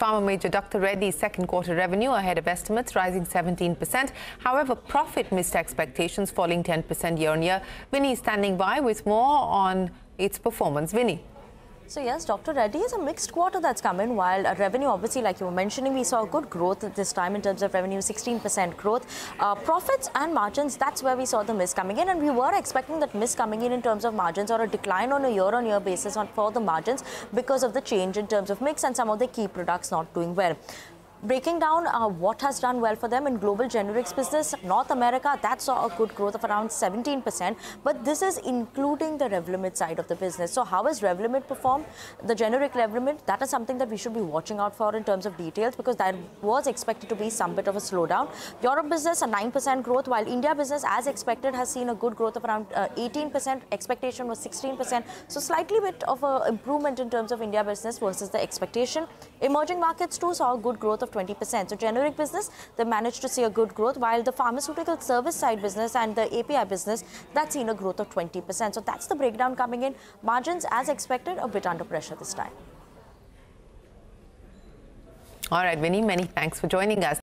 Pharma major Dr. Reddy's second quarter revenue ahead of estimates, rising 17%. However, profit missed expectations, falling 10% year on year. Vinnii is standing by with more on its performance. Vinnii. So yes, Dr. Reddy is a mixed quarter that's come in. While uh, revenue, obviously, like you were mentioning, we saw good growth this time in terms of revenue, 16% growth. Uh, profits and margins, that's where we saw the miss coming in. And we were expecting that miss coming in in terms of margins or a decline on a year-on-year -year basis on, for the margins because of the change in terms of mix and some of the key products not doing well breaking down uh, what has done well for them in global generics business, North America, that saw a good growth of around 17%, but this is including the Revlimid side of the business. So how has Revlimid performed? The generic Revlimid, that is something that we should be watching out for in terms of details because that was expected to be some bit of a slowdown. Europe business, a 9% growth, while India business, as expected, has seen a good growth of around uh, 18%. Expectation was 16%. So slightly bit of an improvement in terms of India business versus the expectation. Emerging markets too saw a good growth of 20%. So generic business, they managed to see a good growth, while the pharmaceutical service side business and the API business, that's seen a growth of 20%. So that's the breakdown coming in. Margins, as expected, a bit under pressure this time. All right, Vinnii, many thanks for joining us.